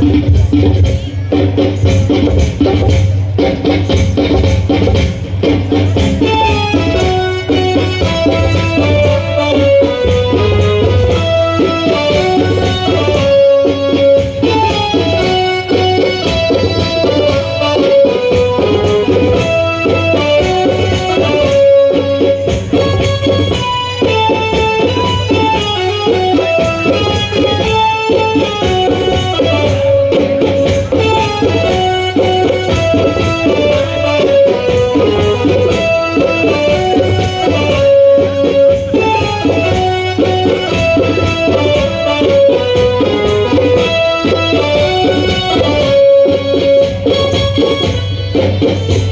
Música